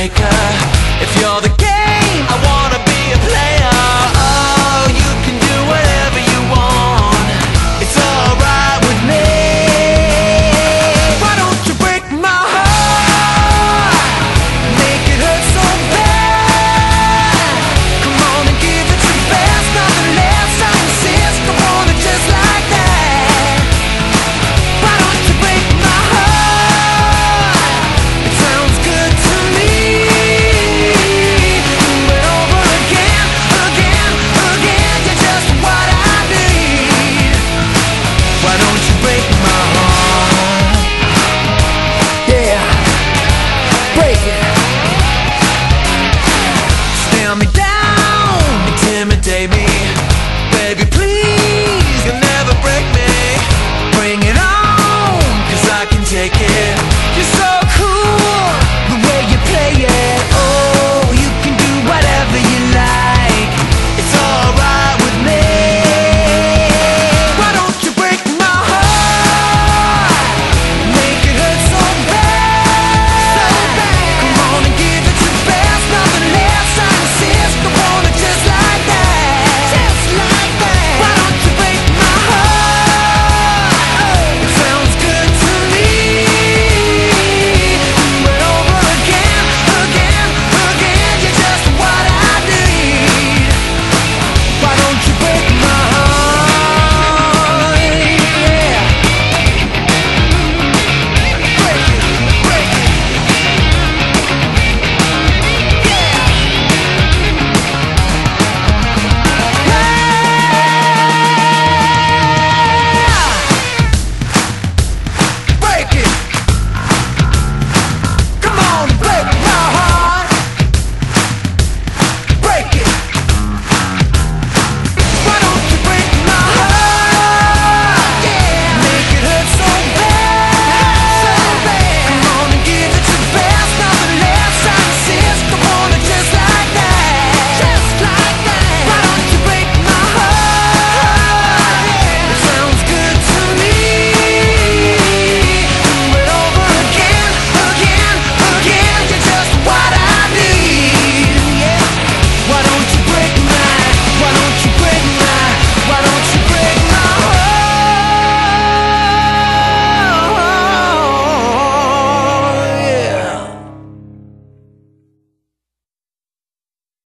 breaker If you're the game I wanna me Baby, please